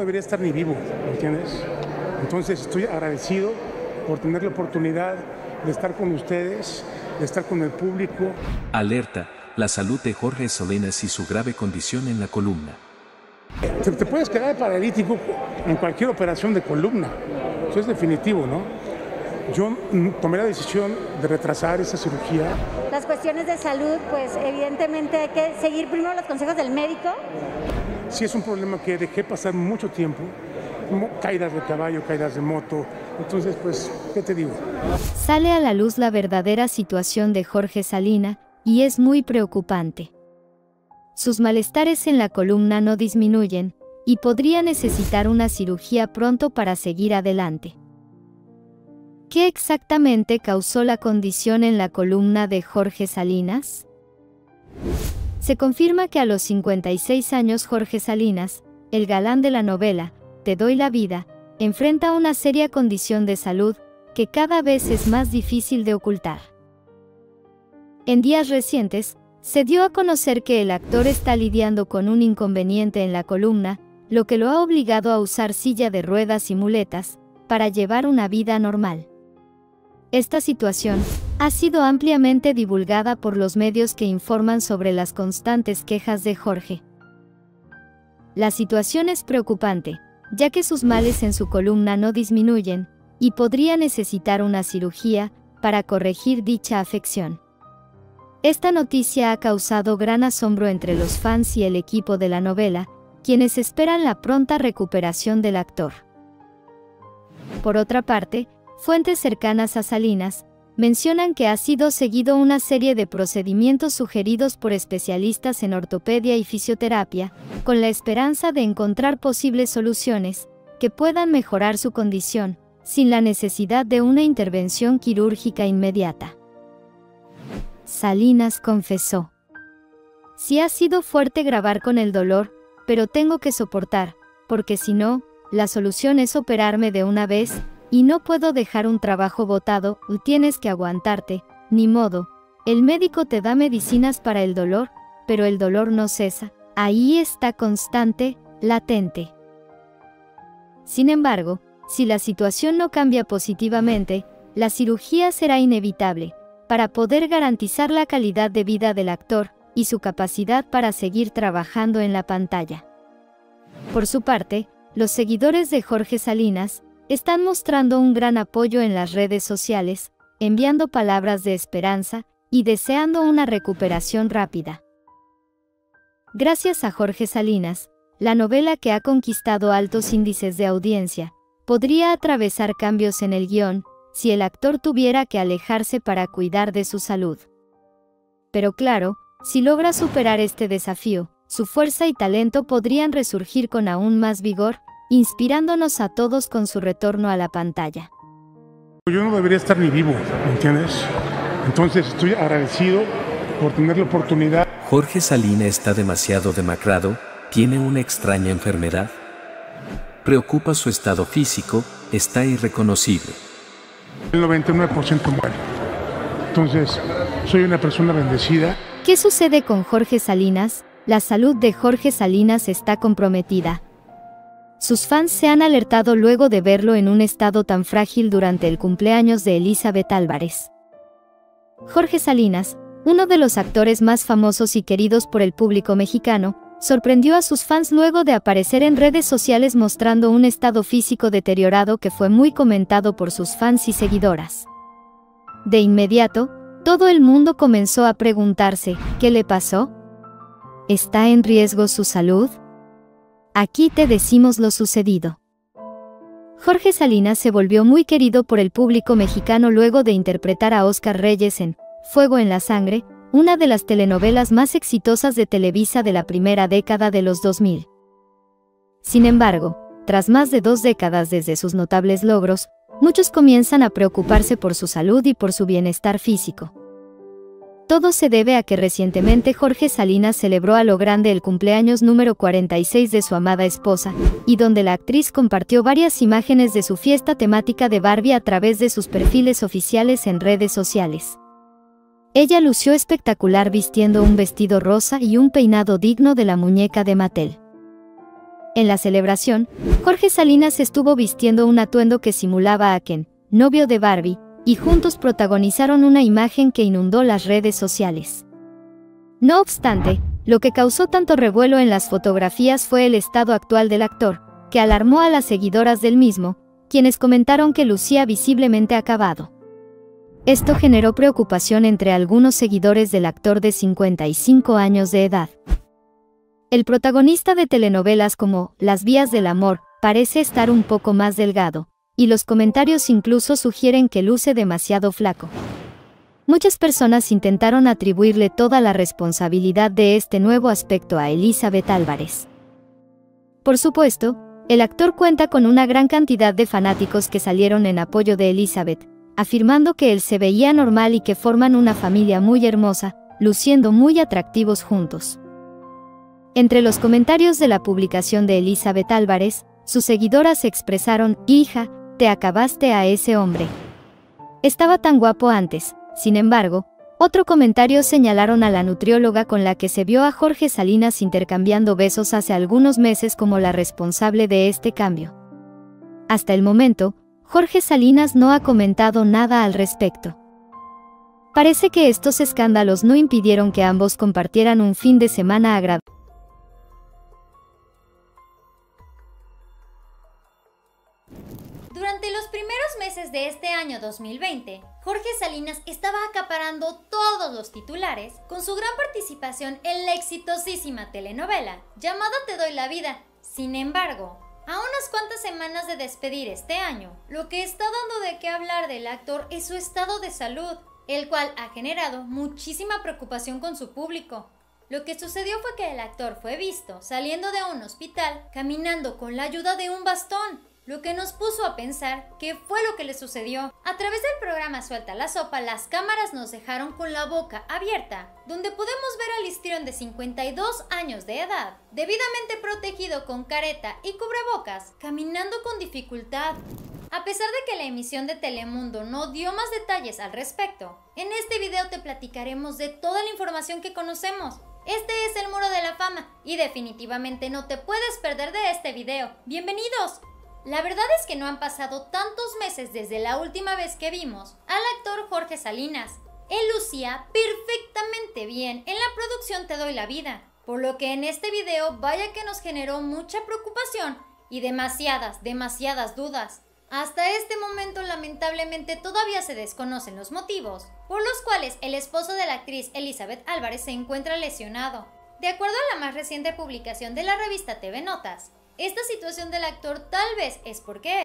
debería estar ni vivo, ¿me entiendes? Entonces estoy agradecido por tener la oportunidad de estar con ustedes, de estar con el público. Alerta, la salud de Jorge Salinas y su grave condición en la columna. Te, te puedes quedar paralítico en cualquier operación de columna, eso es definitivo, ¿no? Yo tomé la decisión de retrasar esa cirugía. Las cuestiones de salud, pues evidentemente hay que seguir primero los consejos del médico. Sí es un problema que dejé pasar mucho tiempo, caídas de caballo, caídas de moto, entonces pues, ¿qué te digo? Sale a la luz la verdadera situación de Jorge Salina, y es muy preocupante. Sus malestares en la columna no disminuyen, y podría necesitar una cirugía pronto para seguir adelante. ¿Qué exactamente causó la condición en la columna de Jorge Salinas? Se confirma que a los 56 años Jorge Salinas, el galán de la novela, Te doy la vida, enfrenta una seria condición de salud que cada vez es más difícil de ocultar. En días recientes, se dio a conocer que el actor está lidiando con un inconveniente en la columna, lo que lo ha obligado a usar silla de ruedas y muletas, para llevar una vida normal. Esta situación ha sido ampliamente divulgada por los medios que informan sobre las constantes quejas de Jorge. La situación es preocupante, ya que sus males en su columna no disminuyen, y podría necesitar una cirugía para corregir dicha afección. Esta noticia ha causado gran asombro entre los fans y el equipo de la novela, quienes esperan la pronta recuperación del actor. Por otra parte, fuentes cercanas a Salinas mencionan que ha sido seguido una serie de procedimientos sugeridos por especialistas en ortopedia y fisioterapia, con la esperanza de encontrar posibles soluciones que puedan mejorar su condición, sin la necesidad de una intervención quirúrgica inmediata. Salinas confesó. Sí ha sido fuerte grabar con el dolor, pero tengo que soportar, porque si no, la solución es operarme de una vez, y no puedo dejar un trabajo botado, tienes que aguantarte, ni modo. El médico te da medicinas para el dolor, pero el dolor no cesa, ahí está constante, latente. Sin embargo, si la situación no cambia positivamente, la cirugía será inevitable, para poder garantizar la calidad de vida del actor y su capacidad para seguir trabajando en la pantalla. Por su parte, los seguidores de Jorge Salinas están mostrando un gran apoyo en las redes sociales, enviando palabras de esperanza y deseando una recuperación rápida. Gracias a Jorge Salinas, la novela que ha conquistado altos índices de audiencia, podría atravesar cambios en el guion si el actor tuviera que alejarse para cuidar de su salud. Pero claro, si logra superar este desafío, su fuerza y talento podrían resurgir con aún más vigor, inspirándonos a todos con su retorno a la pantalla. Yo no debería estar ni vivo, ¿me entiendes? Entonces estoy agradecido por tener la oportunidad. Jorge Salina está demasiado demacrado, tiene una extraña enfermedad. Preocupa su estado físico, está irreconocible. El 99% muere. Entonces, soy una persona bendecida. ¿Qué sucede con Jorge Salinas? La salud de Jorge Salinas está comprometida. Sus fans se han alertado luego de verlo en un estado tan frágil durante el cumpleaños de Elizabeth Álvarez. Jorge Salinas, uno de los actores más famosos y queridos por el público mexicano, sorprendió a sus fans luego de aparecer en redes sociales mostrando un estado físico deteriorado que fue muy comentado por sus fans y seguidoras. De inmediato, todo el mundo comenzó a preguntarse, ¿qué le pasó? ¿Está en riesgo su salud? Aquí te decimos lo sucedido. Jorge Salinas se volvió muy querido por el público mexicano luego de interpretar a Oscar Reyes en Fuego en la Sangre, una de las telenovelas más exitosas de Televisa de la primera década de los 2000. Sin embargo, tras más de dos décadas desde sus notables logros, muchos comienzan a preocuparse por su salud y por su bienestar físico. Todo se debe a que recientemente Jorge Salinas celebró a lo grande el cumpleaños número 46 de su amada esposa, y donde la actriz compartió varias imágenes de su fiesta temática de Barbie a través de sus perfiles oficiales en redes sociales. Ella lució espectacular vistiendo un vestido rosa y un peinado digno de la muñeca de Mattel. En la celebración, Jorge Salinas estuvo vistiendo un atuendo que simulaba a Ken, novio de Barbie, y juntos protagonizaron una imagen que inundó las redes sociales. No obstante, lo que causó tanto revuelo en las fotografías fue el estado actual del actor, que alarmó a las seguidoras del mismo, quienes comentaron que lucía visiblemente acabado. Esto generó preocupación entre algunos seguidores del actor de 55 años de edad. El protagonista de telenovelas como Las vías del amor parece estar un poco más delgado, y los comentarios incluso sugieren que luce demasiado flaco. Muchas personas intentaron atribuirle toda la responsabilidad de este nuevo aspecto a Elizabeth Álvarez. Por supuesto, el actor cuenta con una gran cantidad de fanáticos que salieron en apoyo de Elizabeth, afirmando que él se veía normal y que forman una familia muy hermosa, luciendo muy atractivos juntos. Entre los comentarios de la publicación de Elizabeth Álvarez, sus seguidoras expresaron, hija, te acabaste a ese hombre. Estaba tan guapo antes, sin embargo, otro comentario señalaron a la nutrióloga con la que se vio a Jorge Salinas intercambiando besos hace algunos meses como la responsable de este cambio. Hasta el momento, Jorge Salinas no ha comentado nada al respecto. Parece que estos escándalos no impidieron que ambos compartieran un fin de semana agradable. Durante los primeros meses de este año 2020, Jorge Salinas estaba acaparando todos los titulares con su gran participación en la exitosísima telenovela llamada Te doy la vida. Sin embargo, a unas cuantas semanas de despedir este año, lo que está dando de qué hablar del actor es su estado de salud, el cual ha generado muchísima preocupación con su público. Lo que sucedió fue que el actor fue visto saliendo de un hospital caminando con la ayuda de un bastón, lo que nos puso a pensar qué fue lo que le sucedió. A través del programa Suelta la Sopa, las cámaras nos dejaron con la boca abierta, donde podemos ver al histrión de 52 años de edad, debidamente protegido con careta y cubrebocas, caminando con dificultad. A pesar de que la emisión de Telemundo no dio más detalles al respecto, en este video te platicaremos de toda la información que conocemos. Este es el Muro de la Fama y definitivamente no te puedes perder de este video. ¡Bienvenidos! La verdad es que no han pasado tantos meses desde la última vez que vimos al actor Jorge Salinas. Él lucía perfectamente bien en la producción Te doy la vida, por lo que en este video vaya que nos generó mucha preocupación y demasiadas, demasiadas dudas. Hasta este momento lamentablemente todavía se desconocen los motivos por los cuales el esposo de la actriz Elizabeth Álvarez se encuentra lesionado. De acuerdo a la más reciente publicación de la revista TV Notas, esta situación del actor tal vez es porque